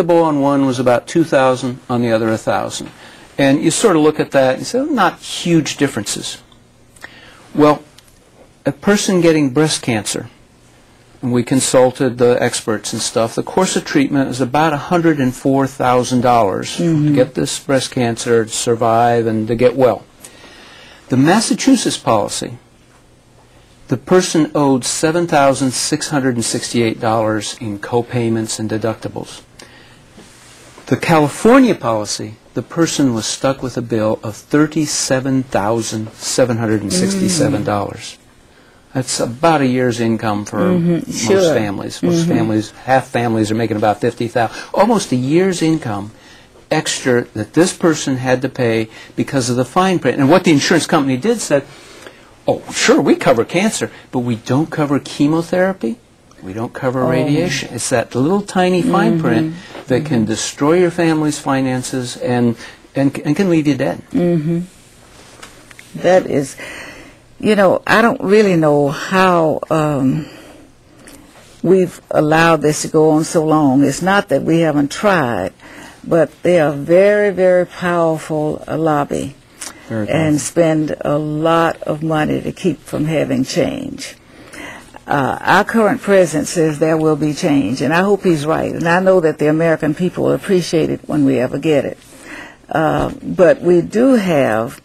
deductible on one was about 2000 on the other 1000 And you sort of look at that and say, well, not huge differences. Well, a person getting breast cancer, and we consulted the experts and stuff, the course of treatment is about $104,000 to mm-hmm. get this breast cancer, to survive, and to get well. The Massachusetts policy, the person owed $7,668 in co-payments and deductibles. The California policy, the person was stuck with a bill of $37,767. Mm. That's about a year's income for mm-hmm. most sure. families. Most mm-hmm. families, half families are making about 50000 Almost a year's income extra that this person had to pay because of the fine print. And what the insurance company did said, oh, sure, we cover cancer, but we don't cover chemotherapy. We don't cover oh. radiation. It's that little tiny fine mm-hmm. print that can destroy your family's finances and, and, and can leave you dead. That is, you know, I don't really know how um, we've allowed this to go on so long. It's not that we haven't tried, but they are very, very powerful uh, lobby and spend a lot of money to keep from having change. Uh, our current president says there will be change, and I hope he's right. And I know that the American people will appreciate it when we ever get it. Uh, but we do have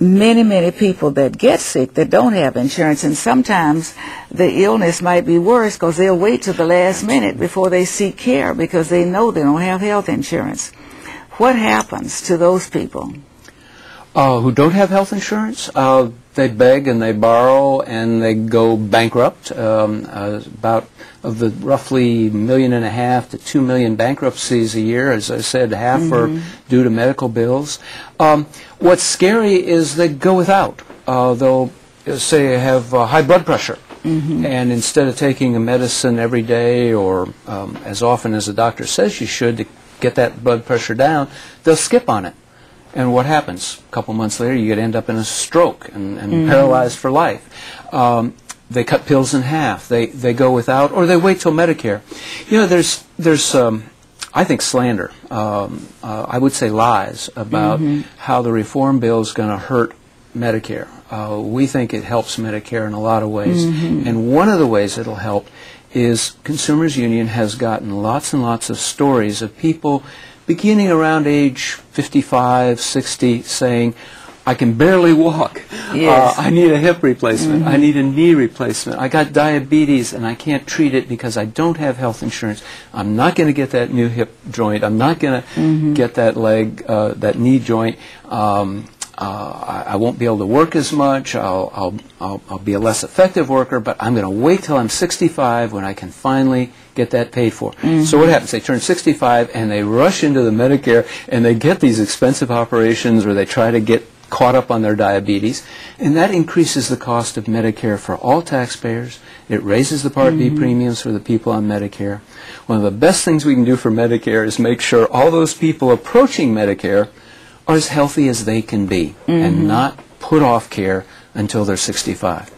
many, many people that get sick that don't have insurance, and sometimes the illness might be worse because they'll wait to the last minute before they seek care because they know they don't have health insurance. What happens to those people? Uh, who don't have health insurance, uh, they beg and they borrow and they go bankrupt. Um, uh, about of the roughly million and a half to two million bankruptcies a year, as I said, half are due to medical bills. Um, what's scary is they go without. Uh, they'll uh, say have uh, high blood pressure. And instead of taking a medicine every day or um, as often as the doctor says you should to get that blood pressure down, they'll skip on it. And what happens? A couple months later, you could end up in a stroke and, and paralyzed for life. Um, they cut pills in half. They they go without, or they wait till Medicare. You know, there's there's um, I think slander. Um, uh, I would say lies about how the reform bill is going to hurt Medicare. Uh, we think it helps Medicare in a lot of ways, and one of the ways it'll help is Consumers Union has gotten lots and lots of stories of people beginning around age 55, 60 saying, I can barely walk. Yes. Uh, I need a hip replacement. I need a knee replacement. I got diabetes and I can't treat it because I don't have health insurance. I'm not going to get that new hip joint. I'm not going to get that leg, uh, that knee joint. Um, uh, I, I won't be able to work as much. I'll, I'll, I'll, I'll be a less effective worker, but I'm going to wait till I'm 65 when I can finally get that paid for. So what happens? They turn 65 and they rush into the Medicare and they get these expensive operations or they try to get caught up on their diabetes, and that increases the cost of Medicare for all taxpayers. It raises the Part B premiums for the people on Medicare. One of the best things we can do for Medicare is make sure all those people approaching Medicare are as healthy as they can be and not put off care until they're 65.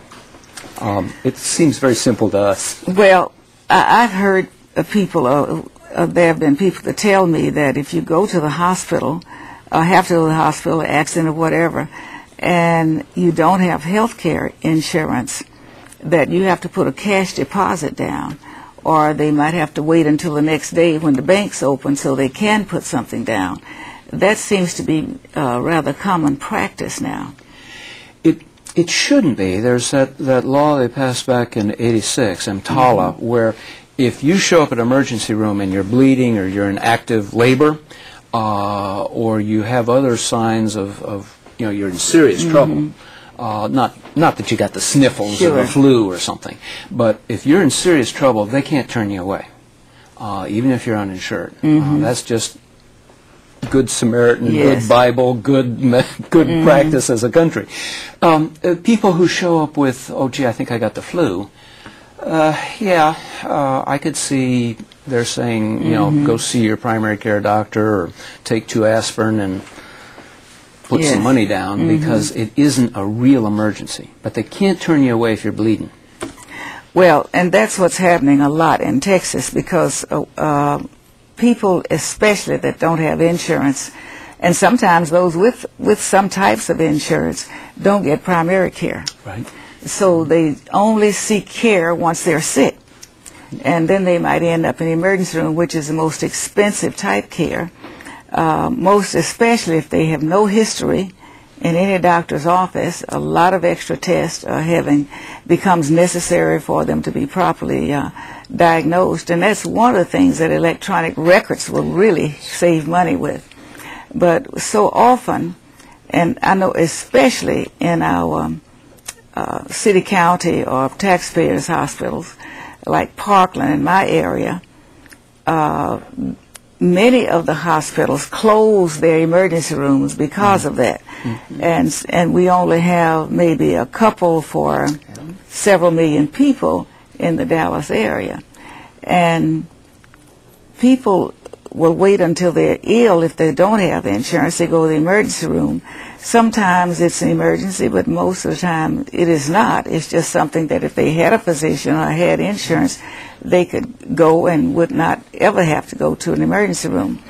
Um, it seems very simple to us. Well, I, I've heard of people, uh, uh, there have been people that tell me that if you go to the hospital, or have to go to the hospital, accident or whatever, and you don't have health care insurance, that you have to put a cash deposit down, or they might have to wait until the next day when the bank's open so they can put something down. That seems to be uh, rather common practice now. It it shouldn't be. There's that, that law they passed back in '86, EMTALA, where if you show up at an emergency room and you're bleeding or you're in active labor, uh, or you have other signs of, of you know you're in serious trouble. Uh, not not that you got the sniffles or the flu or something, but if you're in serious trouble, they can't turn you away, uh, even if you're uninsured. Uh, that's just good Samaritan, Yes. good Bible, good good practice as a country. Um, uh, people who show up with, oh gee, I think I got the flu. Uh, yeah, uh, I could see they're saying, you know, go see your primary care doctor or take two aspirin and put Yes. some money down because it isn't a real emergency. But they can't turn you away if you're bleeding. Well, and that's what's happening a lot in Texas because uh, uh, people, especially that don't have insurance, and sometimes those with, with some types of insurance, don't get primary care. Right. So they only seek care once they're sick. And then they might end up in the emergency room, which is the most expensive type care, uh, most especially if they have no history in any doctor's office. A lot of extra tests are having becomes necessary for them to be properly uh, diagnosed, and that's one of the things that electronic records will really save money with. But so often, and I know especially in our um, uh, city, county, or taxpayers' hospitals, like Parkland in my area, uh, many of the hospitals close their emergency rooms because of that, and and we only have maybe a couple for several million people in the Dallas area, and people will wait until they're ill if they don't have insurance. They go to the emergency room. Sometimes it's an emergency, but most of the time it is not. It's just something that if they had a physician or had insurance, they could go and would not ever have to go to an emergency room.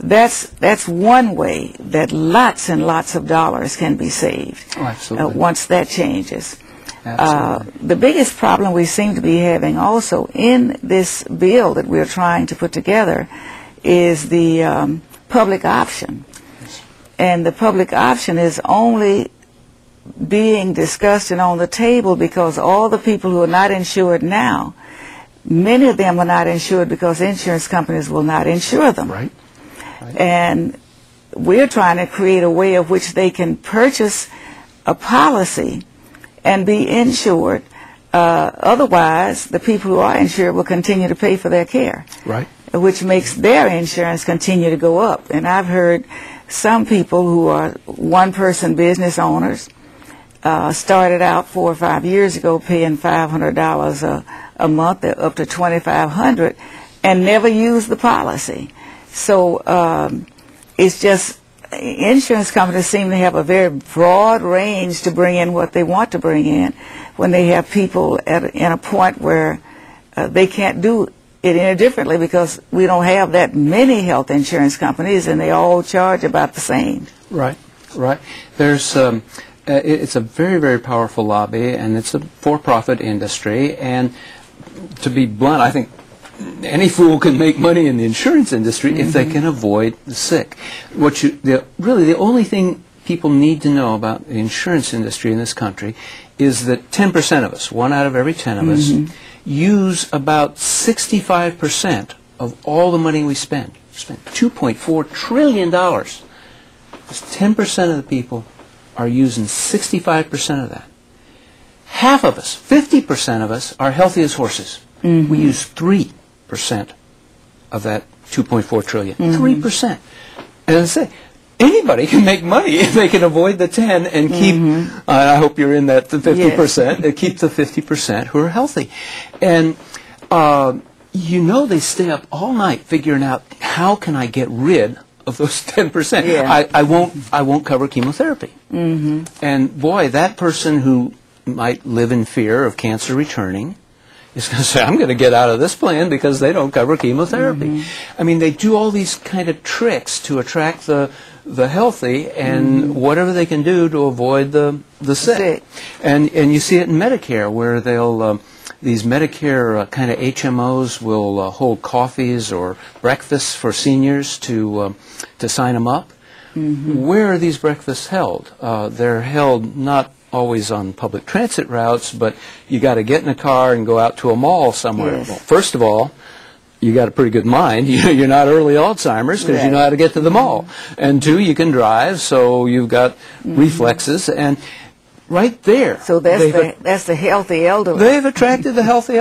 That's that's one way that lots and lots of dollars can be saved Oh, absolutely. uh, once that changes. Uh, the biggest problem we seem to be having also in this bill that we're trying to put together is the um, public option. And the public option is only being discussed and on the table because all the people who are not insured now, many of them are not insured because insurance companies will not insure them. Right. And we're trying to create a way of which they can purchase a policy and be insured. Uh, otherwise, the people who are insured will continue to pay for their care, Right. which makes their insurance continue to go up. And I've heard some people who are one-person business owners uh, started out four or five years ago paying $500 a, a month, they're up to 2500 and never used the policy. So um, it's just insurance companies seem to have a very broad range to bring in what they want to bring in when they have people at a, in a point where uh, they can't do it any differently because we don't have that many health insurance companies and they all charge about the same. Right, right. There's, um, uh, it's a very, very powerful lobby, and it's a for-profit industry. And to be blunt, I think any fool can make money in the insurance industry if they mm-hmm. can avoid the sick. What you, the, really, the only thing people need to know about the insurance industry in this country is that 10% of us, one out of every 10 of us, mm-hmm. use about 65% of all the money we spend. We spend 2.4 trillion dollars. 10% of the people are using 65% of that. Half of us, 50% of us, are healthy as horses. We mm-hmm. use 3% of that 2.4 trillion. 3%. And I say, anybody can make money if they can avoid the 10 and keep, uh, I hope you're in that the 50%, uh, keep the 50% who are healthy. And uh, you know they stay up all night figuring out how can I get rid of those 10%. Yeah. I, I won't I won't cover chemotherapy. Mm-hmm. And boy, that person who might live in fear of cancer returning is going to say, I'm going to get out of this plan because they don't cover chemotherapy. I mean, they do all these kind of tricks to attract the the healthy and whatever they can do to avoid the the sick. Sick. And and you see it in Medicare where they'll um, these Medicare uh, kind of HMOs will uh, hold coffees or breakfasts for seniors to um, to sign them up. Where are these breakfasts held? Uh, they're held not always on public transit routes, but you got to get in a car and go out to a mall somewhere. Yes. Well, first of all, you got a pretty good mind. You- You're not early Alzheimer's because you know how to get to the mall. And two, you can drive, so you've got mm-hmm. reflexes. And right there, So that's the, that's the healthy elderly. they've attracted the healthy